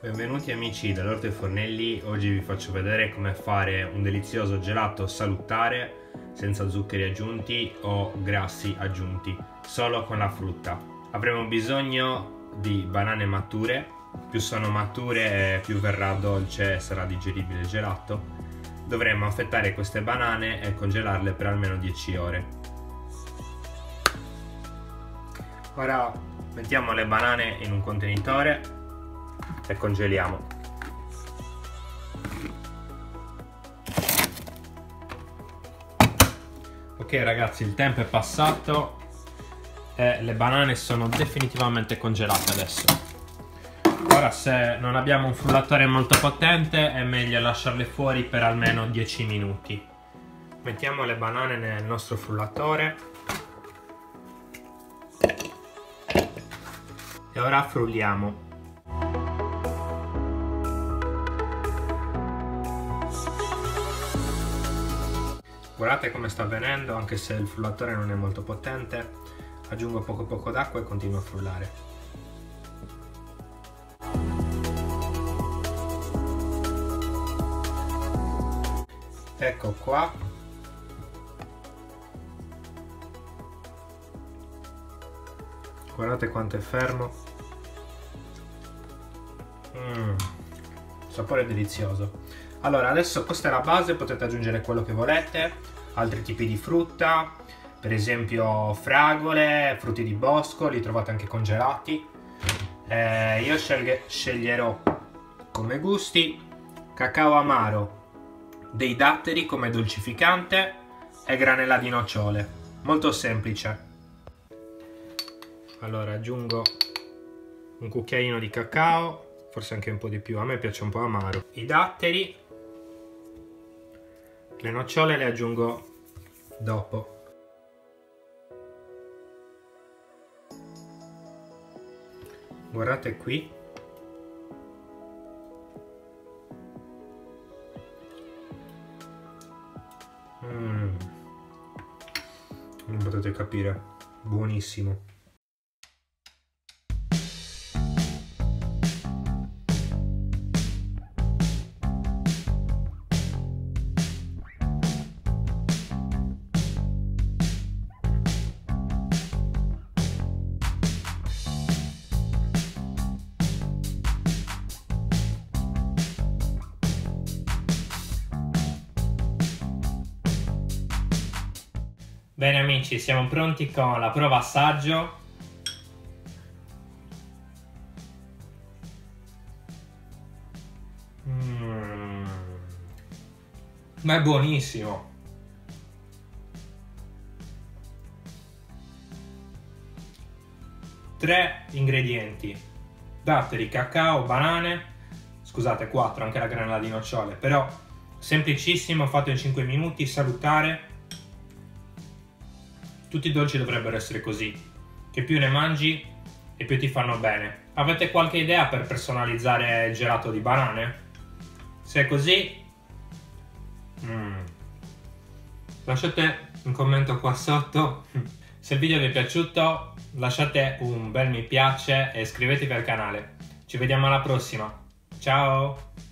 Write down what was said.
Benvenuti amici dall'Orto e Fornelli, oggi vi faccio vedere come fare un delizioso gelato salutare senza zuccheri aggiunti o grassi aggiunti, solo con la frutta. Avremo bisogno di banane mature, più sono mature più verrà dolce e sarà digeribile il gelato. Dovremo affettare queste banane e congelarle per almeno 10 ore. Ora mettiamo le banane in un contenitore e congeliamo. Ok ragazzi il tempo è passato e le banane sono definitivamente congelate adesso. Ora se non abbiamo un frullatore molto potente è meglio lasciarle fuori per almeno 10 minuti. Mettiamo le banane nel nostro frullatore e ora frulliamo. Guardate come sta avvenendo, anche se il frullatore non è molto potente. Aggiungo poco poco d'acqua e continuo a frullare. Ecco qua. Guardate quanto è fermo. Mm, sapore delizioso. Allora, adesso questa è la base, potete aggiungere quello che volete, altri tipi di frutta, per esempio fragole, frutti di bosco, li trovate anche congelati. Eh, io sceglierò come gusti cacao amaro, dei datteri come dolcificante e granella di nocciole. Molto semplice. Allora aggiungo un cucchiaino di cacao, forse anche un po' di più, a me piace un po' amaro. I datteri le nocciole le aggiungo dopo. Guardate qui. Mm. Non potete capire, buonissimo. Bene amici, siamo pronti con la prova assaggio. Mm. Ma è buonissimo. Tre ingredienti. Datteri, cacao, banane. Scusate, quattro, anche la granella di nocciole. Però semplicissimo, fatto in 5 minuti, salutare tutti i dolci dovrebbero essere così, che più ne mangi e più ti fanno bene. Avete qualche idea per personalizzare il gelato di banane? Se è così, mm, lasciate un commento qua sotto. Se il video vi è piaciuto lasciate un bel mi piace e iscrivetevi al canale. Ci vediamo alla prossima. Ciao!